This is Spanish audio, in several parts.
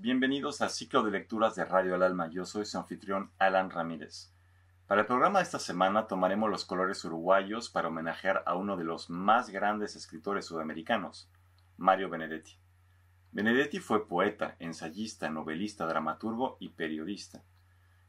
bienvenidos al ciclo de lecturas de Radio al Alma. Yo soy su anfitrión Alan Ramírez. Para el programa de esta semana tomaremos los colores uruguayos para homenajear a uno de los más grandes escritores sudamericanos, Mario Benedetti. Benedetti fue poeta, ensayista, novelista, dramaturgo y periodista.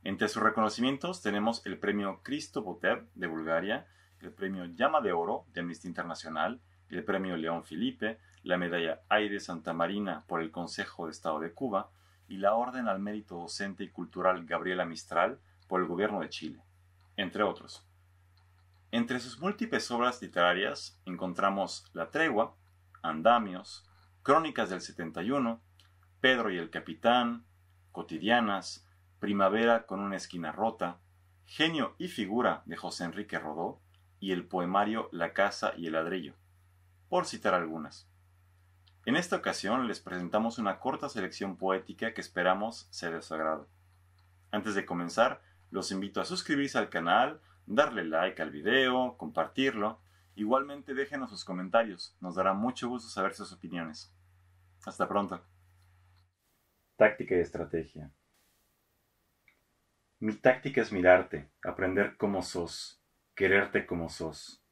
Entre sus reconocimientos tenemos el premio Cristo Botev de Bulgaria, el premio Llama de Oro de Amnistía Internacional, el premio León Felipe, la medalla Aire Santa Marina por el Consejo de Estado de Cuba y la Orden al Mérito Docente y Cultural Gabriela Mistral por el Gobierno de Chile, entre otros. Entre sus múltiples obras literarias encontramos La Tregua, Andamios, Crónicas del 71, Pedro y el Capitán, Cotidianas, Primavera con una esquina rota, Genio y figura de José Enrique Rodó y el poemario La casa y el ladrillo, por citar algunas. En esta ocasión les presentamos una corta selección poética que esperamos sea de su agrado. Antes de comenzar, los invito a suscribirse al canal, darle like al video, compartirlo. Igualmente déjenos sus comentarios, nos dará mucho gusto saber sus opiniones. Hasta pronto. Táctica y estrategia. Mi táctica es mirarte, aprender cómo sos, quererte como sos.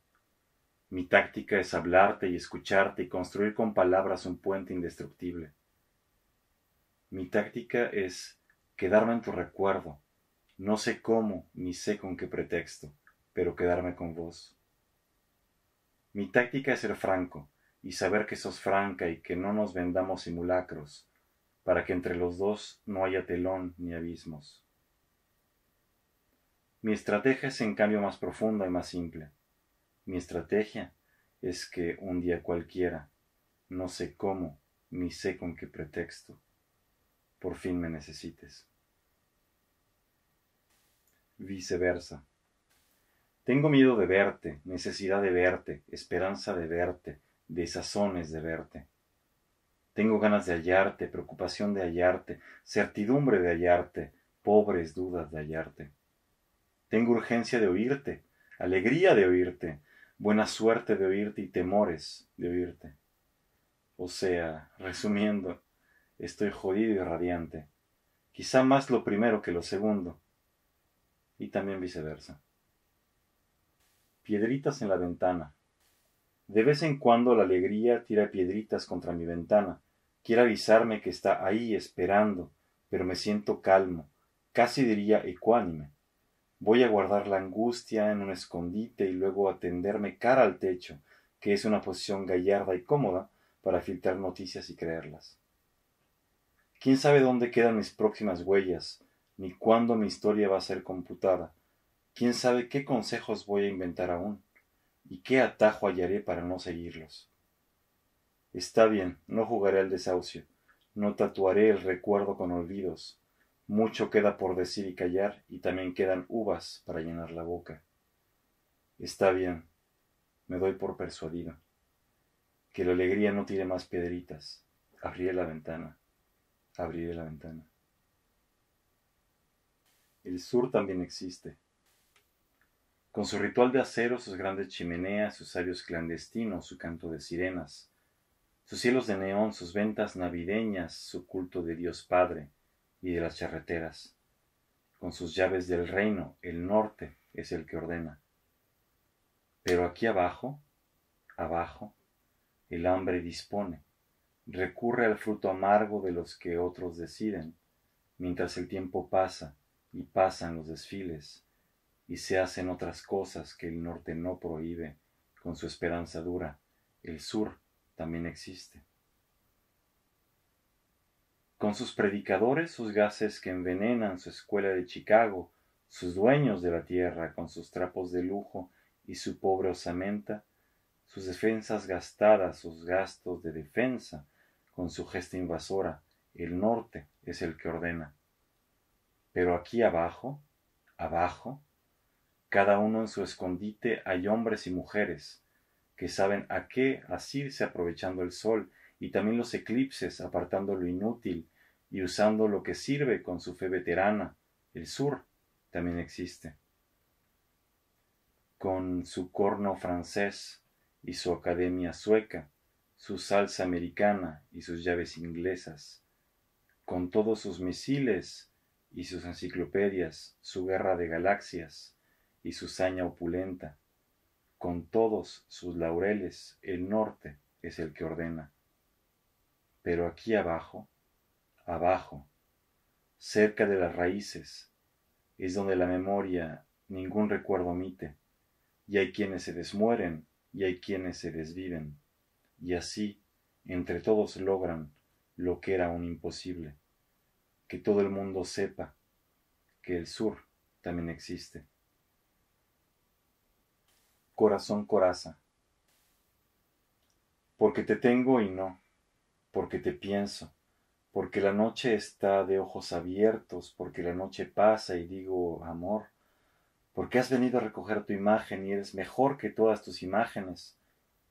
Mi táctica es hablarte y escucharte y construir con palabras un puente indestructible. Mi táctica es quedarme en tu recuerdo. No sé cómo ni sé con qué pretexto, pero quedarme con vos. Mi táctica es ser franco y saber que sos franca y que no nos vendamos simulacros, para que entre los dos no haya telón ni abismos. Mi estrategia es en cambio más profunda y más simple. Mi estrategia es que un día cualquiera, no sé cómo, ni sé con qué pretexto, por fin me necesites. Viceversa. Tengo miedo de verte, necesidad de verte, esperanza de verte, desazones de verte. Tengo ganas de hallarte, preocupación de hallarte, certidumbre de hallarte, pobres dudas de hallarte. Tengo urgencia de oírte, alegría de oírte, buena suerte de oírte y temores de oírte. O sea, resumiendo, estoy jodido y radiante, quizá más lo primero que lo segundo, y también viceversa. Piedritas en la ventana. De vez en cuando la alegría tira piedritas contra mi ventana, quiere avisarme que está ahí esperando, pero me siento calmo, casi diría ecuánime Voy a guardar la angustia en un escondite y luego a tenderme cara al techo, que es una posición gallarda y cómoda para filtrar noticias y creerlas. ¿Quién sabe dónde quedan mis próximas huellas, ni cuándo mi historia va a ser computada? ¿Quién sabe qué consejos voy a inventar aún? ¿Y qué atajo hallaré para no seguirlos? Está bien, no jugaré al desahucio, no tatuaré el recuerdo con olvidos, mucho queda por decir y callar, y también quedan uvas para llenar la boca. Está bien, me doy por persuadido. Que la alegría no tire más piedritas. Abriré la ventana. Abriré la ventana. El sur también existe. Con su ritual de acero, sus grandes chimeneas, sus sabios clandestinos, su canto de sirenas, sus cielos de neón, sus ventas navideñas, su culto de Dios Padre, y de las charreteras. Con sus llaves del reino, el norte es el que ordena. Pero aquí abajo, abajo, el hambre dispone, recurre al fruto amargo de los que otros deciden, mientras el tiempo pasa y pasan los desfiles, y se hacen otras cosas que el norte no prohíbe, con su esperanza dura, el sur también existe con sus predicadores, sus gases que envenenan su escuela de Chicago, sus dueños de la tierra, con sus trapos de lujo y su pobre osamenta, sus defensas gastadas, sus gastos de defensa, con su gesta invasora, el norte es el que ordena. Pero aquí abajo, abajo, cada uno en su escondite hay hombres y mujeres que saben a qué asirse aprovechando el sol y también los eclipses apartando lo inútil y usando lo que sirve con su fe veterana, el sur también existe. Con su corno francés y su academia sueca, su salsa americana y sus llaves inglesas, con todos sus misiles y sus enciclopedias, su guerra de galaxias y su saña opulenta, con todos sus laureles, el norte es el que ordena. Pero aquí abajo, abajo, cerca de las raíces, es donde la memoria ningún recuerdo omite, y hay quienes se desmueren y hay quienes se desviven, y así entre todos logran lo que era un imposible, que todo el mundo sepa que el sur también existe. Corazón coraza. Porque te tengo y no, porque te pienso, porque la noche está de ojos abiertos, porque la noche pasa y digo amor, porque has venido a recoger tu imagen y eres mejor que todas tus imágenes,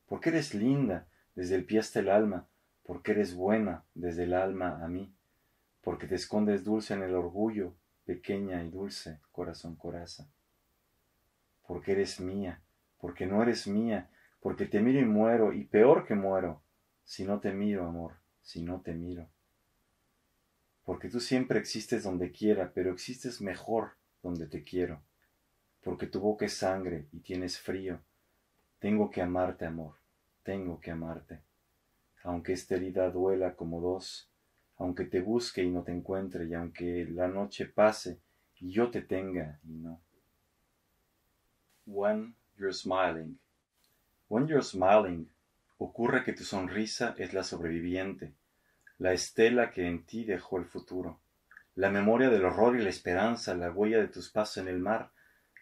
porque eres linda desde el pie hasta el alma, porque eres buena desde el alma a mí, porque te escondes dulce en el orgullo, pequeña y dulce, corazón coraza, porque eres mía, porque no eres mía, porque te miro y muero, y peor que muero, si no te miro, amor, si no te miro. Porque tú siempre existes donde quiera, pero existes mejor donde te quiero porque tu boca es sangre y tienes frío. Tengo que amarte, amor, tengo que amarte. Aunque esta herida duela como dos, aunque te busque y no te encuentre, y aunque la noche pase y yo te tenga y no. When you're smiling. When you're smiling, ocurre que tu sonrisa es la sobreviviente, la estela que en ti dejó el futuro, la memoria del horror y la esperanza, la huella de tus pasos en el mar,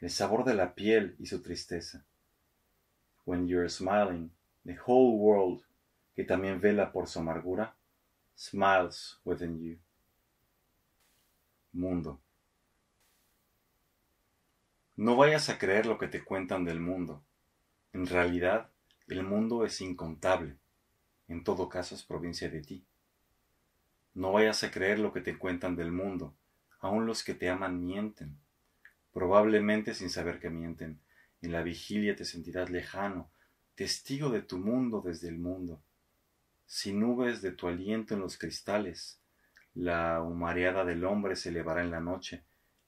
el sabor de la piel y su tristeza. When you're smiling, the whole world, que también vela por su amargura, smiles within you. Mundo. No vayas a creer lo que te cuentan del mundo. En realidad, el mundo es incontable. En todo caso, es provincia de ti. No vayas a creer lo que te cuentan del mundo. Aun los que te aman mienten probablemente sin saber que mienten. En la vigilia te sentirás lejano, testigo de tu mundo desde el mundo. Sin nubes de tu aliento en los cristales, la humareada del hombre se elevará en la noche,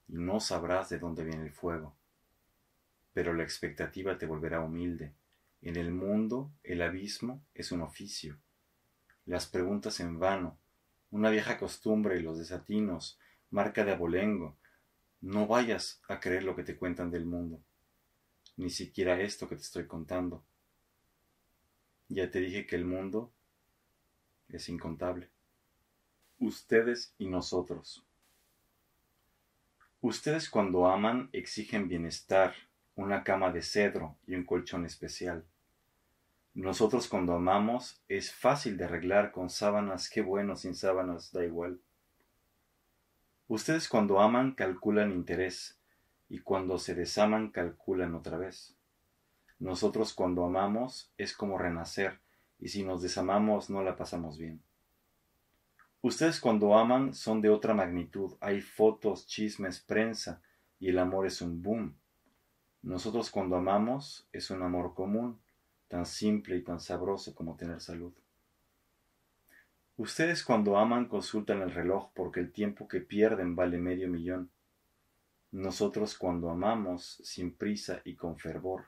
y no sabrás de dónde viene el fuego. Pero la expectativa te volverá humilde. En el mundo el abismo es un oficio. Las preguntas en vano, una vieja costumbre y los desatinos, marca de abolengo, no vayas a creer lo que te cuentan del mundo, ni siquiera esto que te estoy contando. Ya te dije que el mundo es incontable. Ustedes y nosotros. Ustedes cuando aman exigen bienestar, una cama de cedro y un colchón especial. Nosotros cuando amamos es fácil de arreglar con sábanas, qué bueno, sin sábanas da igual. Ustedes cuando aman calculan interés y cuando se desaman calculan otra vez. Nosotros cuando amamos es como renacer y si nos desamamos no la pasamos bien. Ustedes cuando aman son de otra magnitud, hay fotos, chismes, prensa y el amor es un boom. Nosotros cuando amamos es un amor común, tan simple y tan sabroso como tener salud. Ustedes cuando aman consultan el reloj porque el tiempo que pierden vale medio millón. Nosotros cuando amamos sin prisa y con fervor,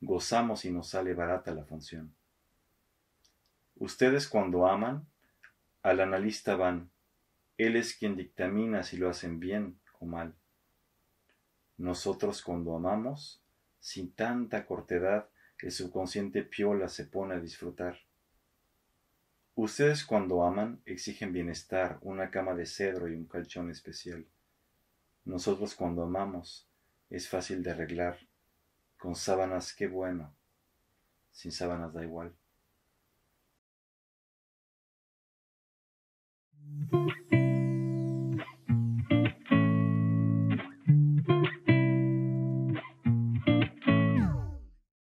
gozamos y nos sale barata la función. Ustedes cuando aman, al analista van, él es quien dictamina si lo hacen bien o mal. Nosotros cuando amamos, sin tanta cortedad, el subconsciente piola se pone a disfrutar. Ustedes cuando aman exigen bienestar, una cama de cedro y un colchón especial. Nosotros cuando amamos es fácil de arreglar. Con sábanas qué bueno. Sin sábanas da igual.